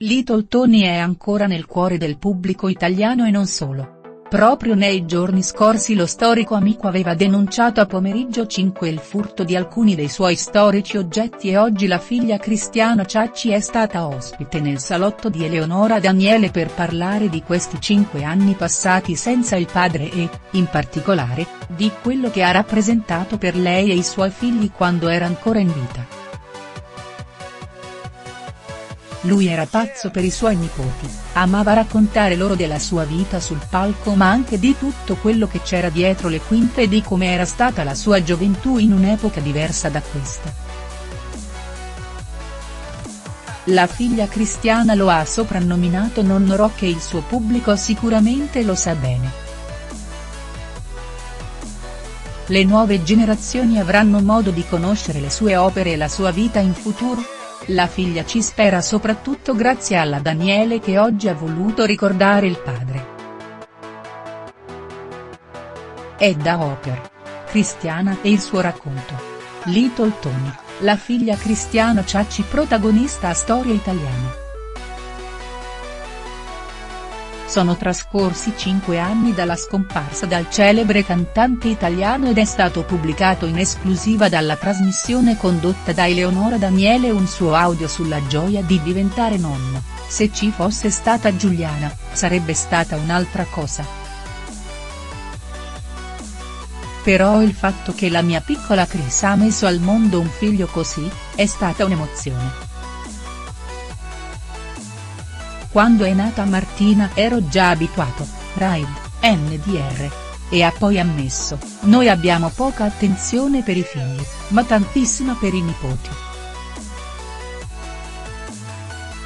Little Tony è ancora nel cuore del pubblico italiano e non solo. Proprio nei giorni scorsi lo storico amico aveva denunciato a Pomeriggio 5 il furto di alcuni dei suoi storici oggetti e oggi la figlia Cristiana Ciacci è stata ospite nel salotto di Eleonora Daniele per parlare di questi cinque anni passati senza il padre e, in particolare, di quello che ha rappresentato per lei e i suoi figli quando era ancora in vita. Lui era pazzo per i suoi nipoti, amava raccontare loro della sua vita sul palco ma anche di tutto quello che c'era dietro le quinte e di come era stata la sua gioventù in un'epoca diversa da questa. La figlia Cristiana lo ha soprannominato nonno rock e il suo pubblico sicuramente lo sa bene. Le nuove generazioni avranno modo di conoscere le sue opere e la sua vita in futuro?. La figlia ci spera soprattutto grazie alla Daniele che oggi ha voluto ricordare il padre. È da Oper. Cristiana e il suo racconto. Little Tony, la figlia Cristiana Ciacci protagonista a Storia Italiana. Sono trascorsi cinque anni dalla scomparsa dal celebre cantante italiano ed è stato pubblicato in esclusiva dalla trasmissione condotta da Eleonora Daniele un suo audio sulla gioia di diventare nonno, se ci fosse stata Giuliana, sarebbe stata un'altra cosa. Però il fatto che la mia piccola Chris ha messo al mondo un figlio così, è stata un'emozione. Quando è nata Martina ero già abituato, Ride, NDR. E ha poi ammesso, noi abbiamo poca attenzione per i figli, ma tantissima per i nipoti.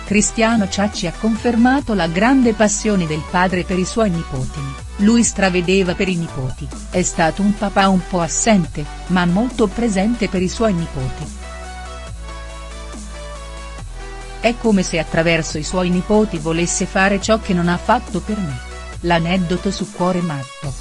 Cristiano Ciacci ha confermato la grande passione del padre per i suoi nipoti, lui stravedeva per i nipoti, è stato un papà un po' assente, ma molto presente per i suoi nipoti. È come se attraverso i suoi nipoti volesse fare ciò che non ha fatto per me. L'aneddoto su Cuore Matto.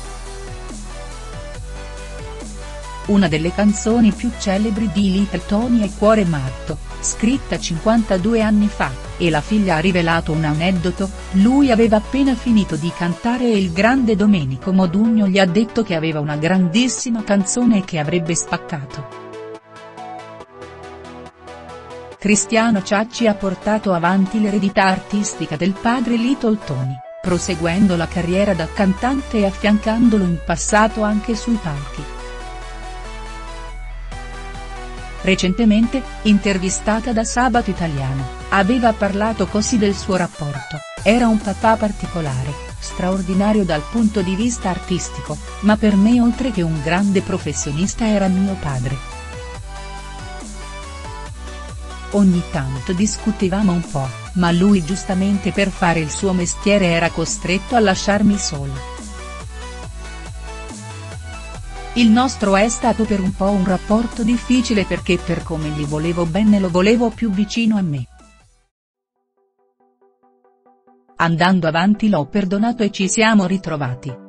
Una delle canzoni più celebri di Little Tony è Cuore Matto, scritta 52 anni fa, e la figlia ha rivelato un aneddoto, lui aveva appena finito di cantare e il grande Domenico Modugno gli ha detto che aveva una grandissima canzone e che avrebbe spaccato. Cristiano Ciacci ha portato avanti l'eredità artistica del padre Little Tony, proseguendo la carriera da cantante e affiancandolo in passato anche sui palchi. Recentemente, intervistata da Sabato Italiano, aveva parlato così del suo rapporto, era un papà particolare, straordinario dal punto di vista artistico, ma per me oltre che un grande professionista era mio padre. Ogni tanto discutevamo un po', ma lui giustamente per fare il suo mestiere era costretto a lasciarmi sola. Il nostro è stato per un po' un rapporto difficile perché per come gli volevo bene lo volevo più vicino a me. Andando avanti l'ho perdonato e ci siamo ritrovati.